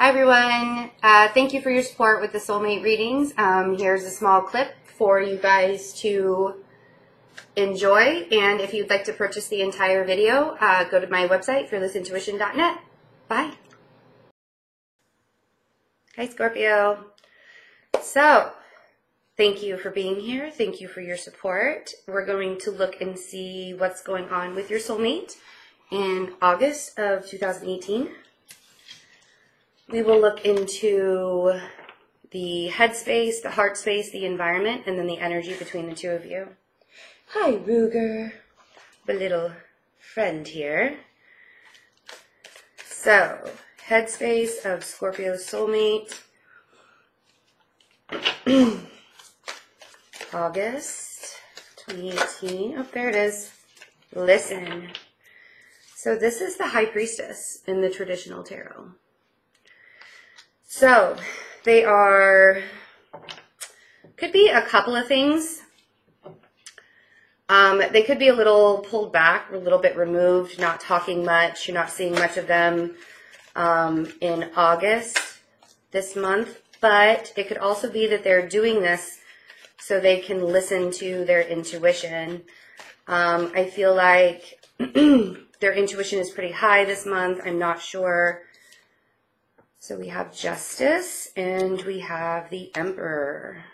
Hi everyone. Uh, thank you for your support with the soulmate readings. Um, here's a small clip for you guys to enjoy. And if you'd like to purchase the entire video, uh, go to my website, fearlessintuition.net. Bye. Hi Scorpio. So, thank you for being here. Thank you for your support. We're going to look and see what's going on with your soulmate in August of 2018 we will look into the headspace, the heart space, the environment, and then the energy between the two of you. Hi, Ruger, the little friend here. So, headspace of Scorpio soulmate. August 2018. Oh, there it is. Listen. So this is the High Priestess in the traditional tarot. So they are, could be a couple of things. Um, they could be a little pulled back, a little bit removed, not talking much. You're not seeing much of them um, in August this month. But it could also be that they're doing this so they can listen to their intuition. Um, I feel like their intuition is pretty high this month. I'm not sure so we have Justice and we have the Emperor.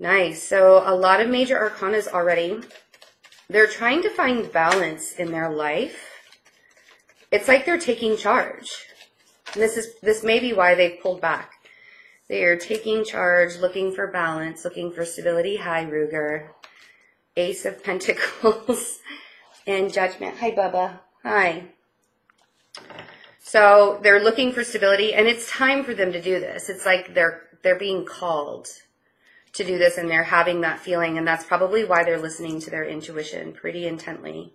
Nice. So a lot of major arcanas already. They're trying to find balance in their life. It's like they're taking charge. And this is this may be why they've pulled back. They are taking charge, looking for balance, looking for stability. Hi, Ruger. Ace of Pentacles and Judgment. Hi, Bubba. Hi. So they're looking for stability and it's time for them to do this. It's like they're they're being called to do this and they're having that feeling and that's probably why they're listening to their intuition pretty intently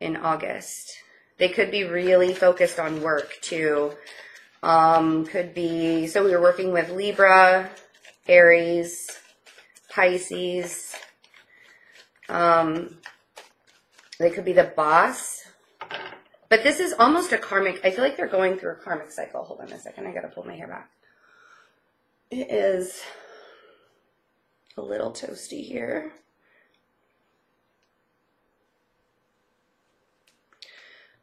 in August. They could be really focused on work too. Um, could be, so we were working with Libra, Aries, Pisces. Um, they could be the boss but this is almost a karmic, I feel like they're going through a karmic cycle. Hold on a second, I gotta pull my hair back. It is a little toasty here.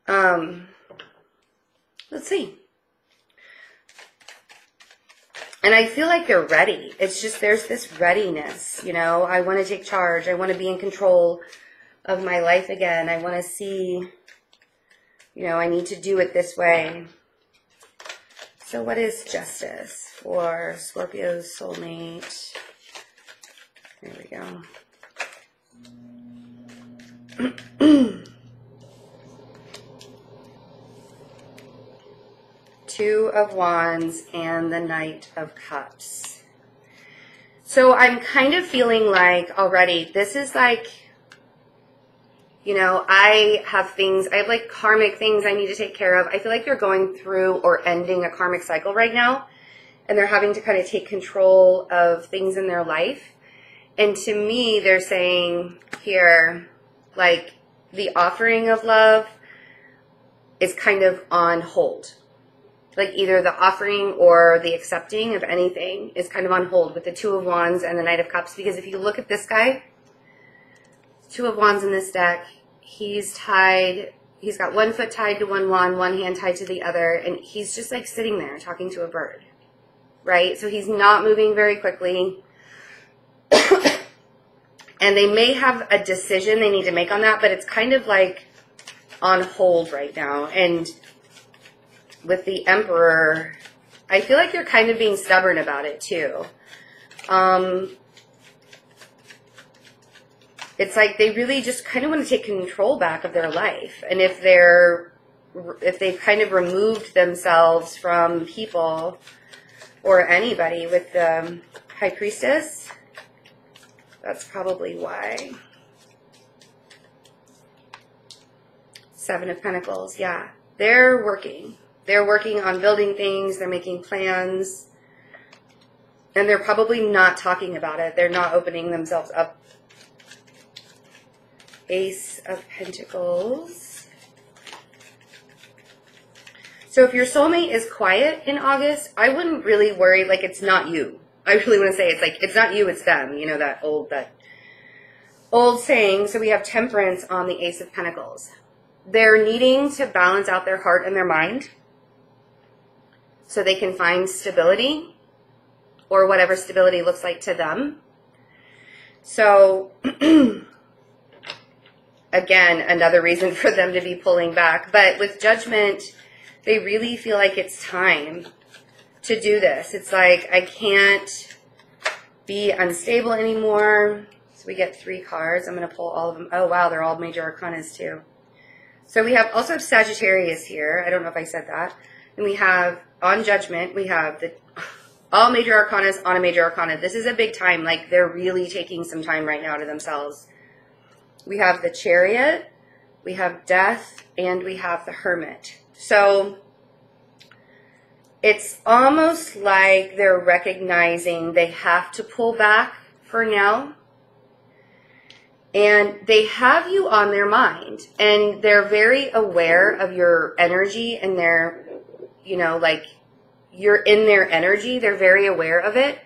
Um, let's see. And I feel like they're ready. It's just there's this readiness, you know. I want to take charge. I want to be in control of my life again. I want to see you know, I need to do it this way. So what is justice for Scorpio's soulmate? There we go. Two of Wands and the Knight of Cups. So I'm kind of feeling like already, this is like you know, I have things, I have like karmic things I need to take care of. I feel like they're going through or ending a karmic cycle right now, and they're having to kind of take control of things in their life. And to me, they're saying here, like, the offering of love is kind of on hold. Like either the offering or the accepting of anything is kind of on hold with the Two of Wands and the Knight of Cups. Because if you look at this guy, Two of Wands in this deck, he's tied, he's got one foot tied to one wand, one hand tied to the other, and he's just like sitting there talking to a bird, right? So he's not moving very quickly. and they may have a decision they need to make on that, but it's kind of like on hold right now. And with the Emperor, I feel like you're kind of being stubborn about it too. Um, it's like they really just kind of want to take control back of their life. And if they're, if they've kind of removed themselves from people or anybody with the um, High Priestess, that's probably why. Seven of Pentacles, yeah. They're working. They're working on building things. They're making plans. And they're probably not talking about it. They're not opening themselves up Ace of Pentacles. So if your soulmate is quiet in August, I wouldn't really worry. Like it's not you. I really want to say it's like it's not you, it's them. You know that old that old saying. So we have temperance on the Ace of Pentacles. They're needing to balance out their heart and their mind so they can find stability or whatever stability looks like to them. So again, another reason for them to be pulling back. But with judgment, they really feel like it's time to do this. It's like, I can't be unstable anymore. So we get three cards. I'm going to pull all of them. Oh, wow, they're all major arcanas too. So we have also Sagittarius here. I don't know if I said that. And we have on judgment, we have the all major arcanas on a major arcana. This is a big time. Like they're really taking some time right now to themselves. We have the chariot, we have death, and we have the hermit. So it's almost like they're recognizing they have to pull back for now. And they have you on their mind. And they're very aware of your energy and they're, you know, like you're in their energy. They're very aware of it.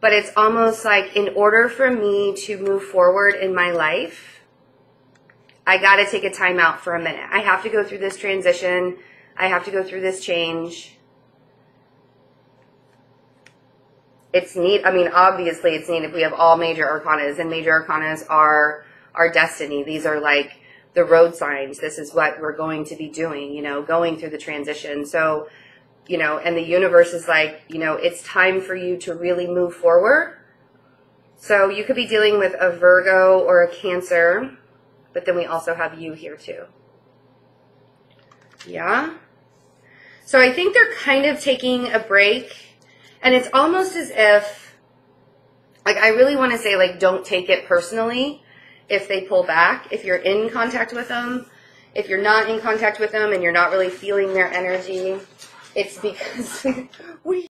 But it's almost like in order for me to move forward in my life, I got to take a time out for a minute. I have to go through this transition. I have to go through this change. It's neat. I mean, obviously it's neat if we have all major arcanas and major arcanas are our destiny. These are like the road signs. This is what we're going to be doing, you know, going through the transition. So, you know, and the universe is like, you know, it's time for you to really move forward. So you could be dealing with a Virgo or a Cancer but then we also have you here too. Yeah? So I think they're kind of taking a break. And it's almost as if, like, I really want to say, like, don't take it personally if they pull back. If you're in contact with them, if you're not in contact with them and you're not really feeling their energy, it's because we